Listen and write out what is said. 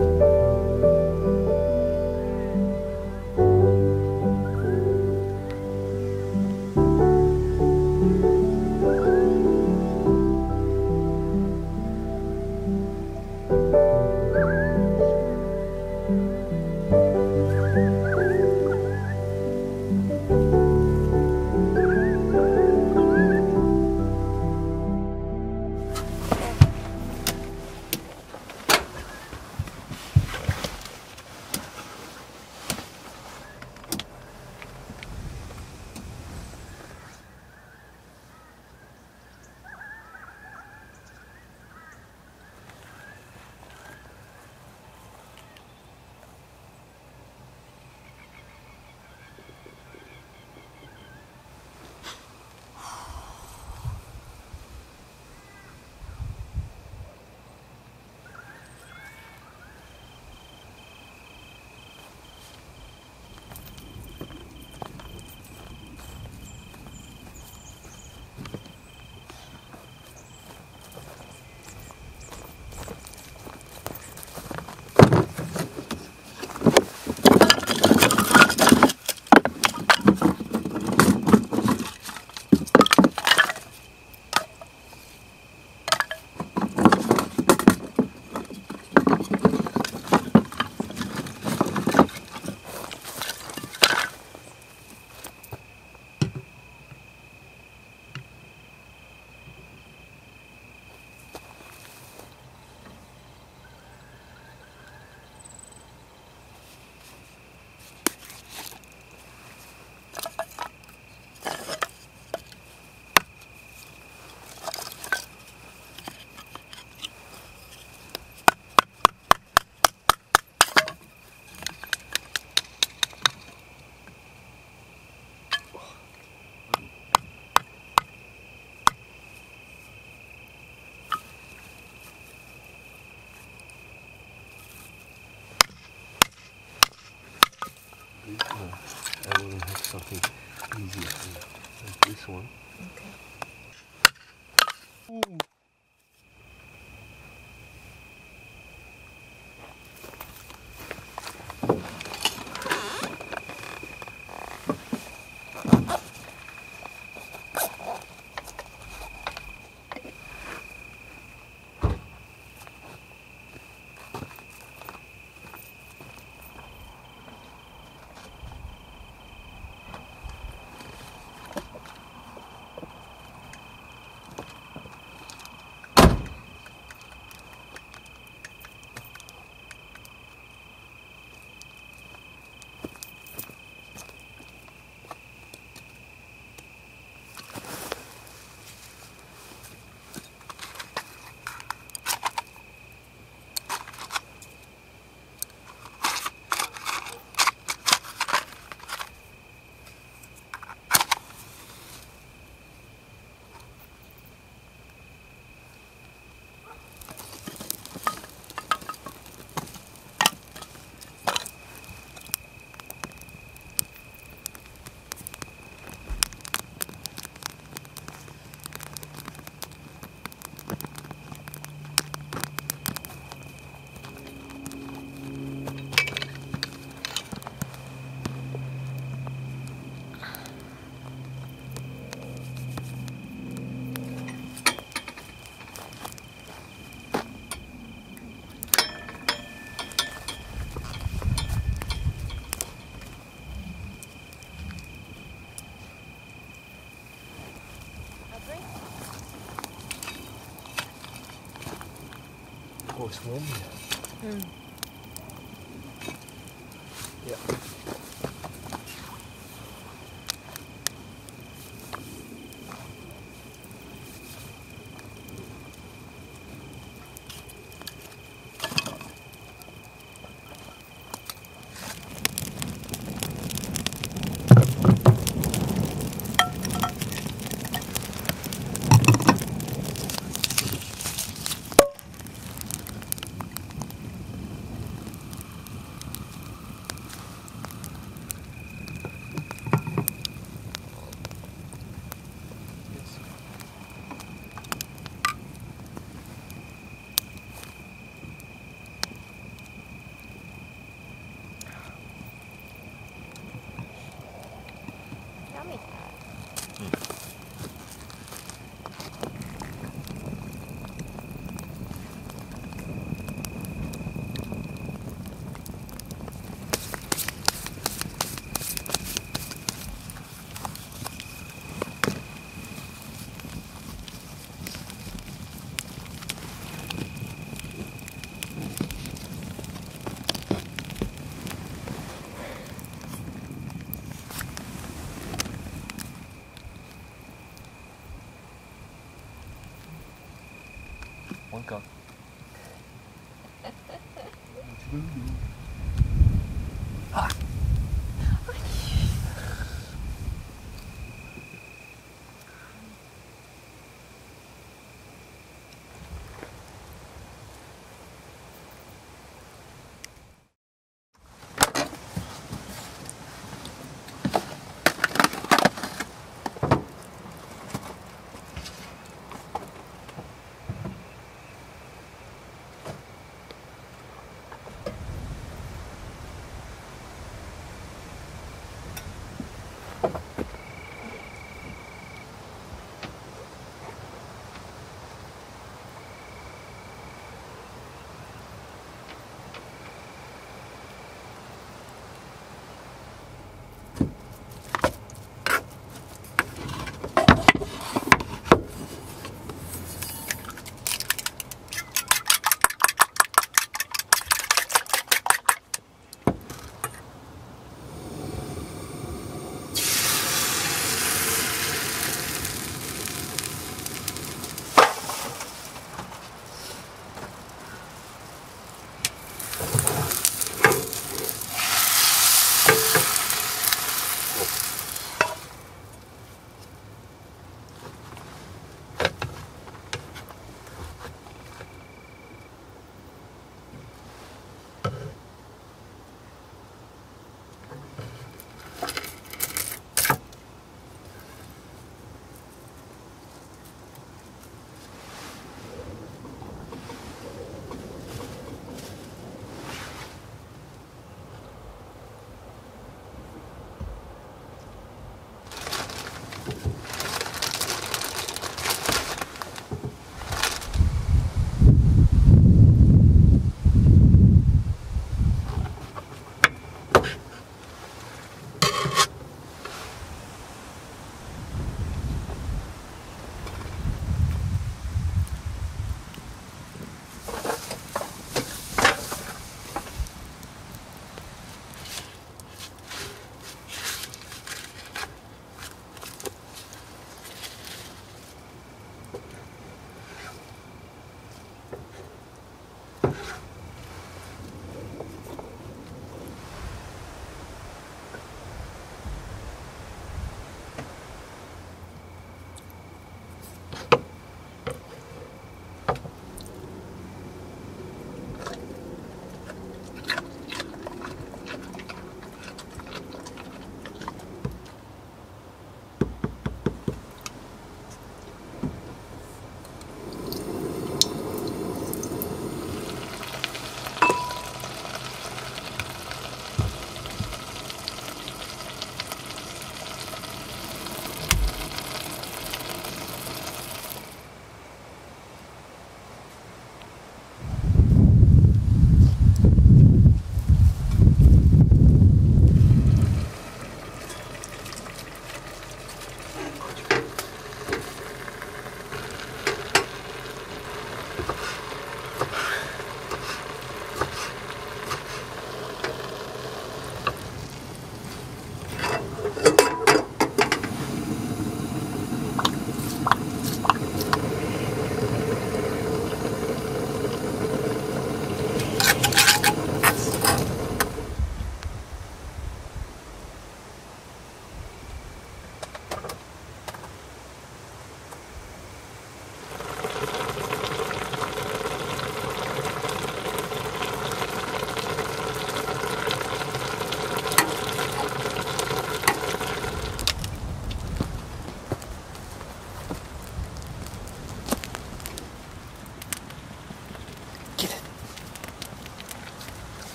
I one. Warm here. Mm.